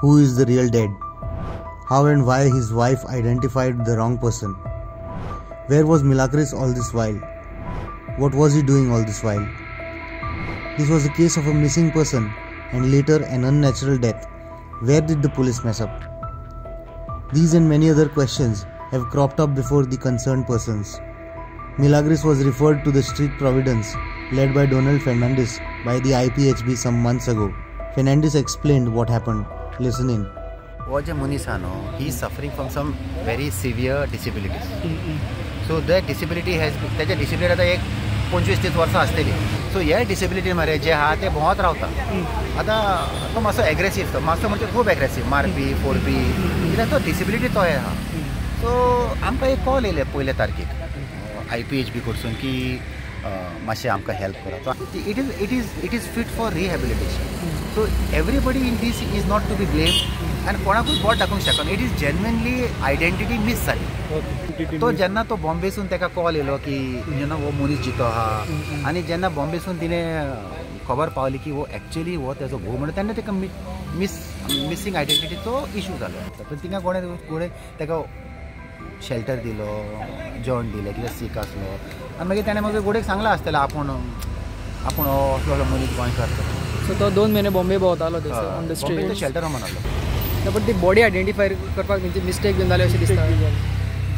Who is the real dead? How and why his wife identified the wrong person? Where was Milagres all this while? What was he doing all this while? This was a case of a missing person and later an unnatural death. Where did the police mess up? These and many other questions have cropped up before the concerned persons. Milagres was referred to the Street Providence led by Donald Fernandez by the IPHB some months ago. Fernandez explained what happened. Listening. हो जे मनीस suffering न्हू ही suffering severe some severe so that disability has त्याच्या disability आतां एक पंचवीस तीस वर्सां आसतली सो हे डिसेबिलिटी मरे जे आहा ते भोंवत रावता आतां तो मातसो एग्रेसीव तो मातसो म्हणजे खूब एग्रेसीव मारपी फोडपी कित्याक तो डिसेबिलिटी तो आहा सो आमकां एक कॉल येयले पयले तारखेक. आय पी एच बी कडसून की मातशें आमकां हेल्प करा it is it is it is fit for rehabilitation so everybody in this is not to be blame आनी कोणाकूच बोट दाखोवंक शकना it is genuinely identity miss जाली तो जेन्ना तो बॉम्बेसून ताका कॉल येयलो की जेन्ना हो मनीस जितो आहा आनी जेन्ना बॉम्बेसून तिणें खबर पावली की हो एक्चुअली हो तेजो घोव म्हणटा तेन्ना ताका मिस मिसींग आयडेंटिटीचो इशू जालो पण तिंगा कोणें कोणें ताका शेल्टर दिलो जेवण दिलें कितें सीक आसलो आनी मागीर ताणें म्हाका गोडेक सांगलां आसतलें आपूण आपूण हो असलो असलो मनीस गोंयकार सो तो दोन महिने बॉम्बे भोंवतालो ऑन द स्ट्रीट शेल्टर म्हणून आसलो बट ती बॉडी आयडेंटिफाय करपाक म्हणजे मिस्टेक बीन जाले अशें दिसता.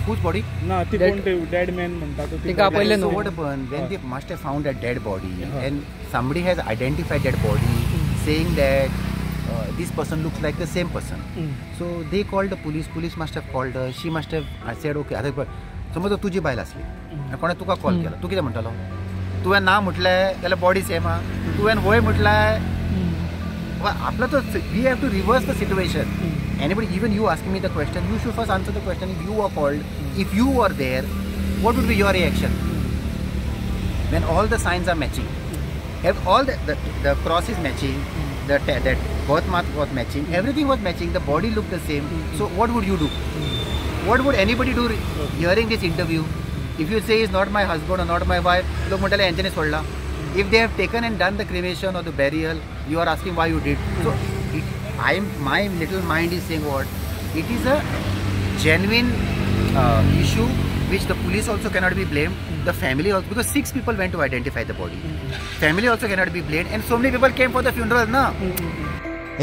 खूज बॉडी ना ती डेड मॅन म्हणटा तो तिका आपयले न्हू when they must have found a dead body and somebody has identified that body saying that uh, this person looks like the same person so they called the police police must have called her she must have I said okay आता समज तुजी बायल आसली कोणें तुका call केला तूं कितें म्हणटालो तुवें ना म्हटलें जाल्यार बॉडी सेम आहा तुवें वय म्हटलें आपला तो we have to reverse the situation anybody even you asking me the question you should first answer the question if you were called if you were there what would be your reaction when all the signs are matching if all the, the, the cross is matching the that birth mark was matching everything was matching the body looked the same so what would you do what would anybody do hearing this interview if you say is not my husband or not my wife लोक म्हणटाले यांच्यानी सोडला if they have taken and done the cremation or the burial you are asking why you did so it, I my little mind is saying what it is a genuine uh, issue which the police also cannot be blamed the family also because six people went to identify the body family also cannot be blamed and so many people came for the funeral na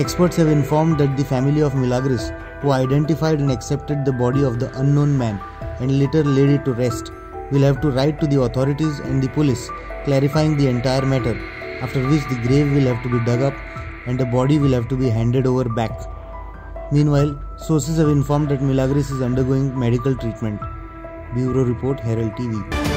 Experts have informed that the family of Milagres, who identified and accepted the body of the unknown man and later laid it to rest, will have to write to the authorities and the police clarifying the entire matter, after which the grave will have to be dug up and the body will have to be handed over back. Meanwhile, sources have informed that Milagres is undergoing medical treatment. Bureau report Herald TV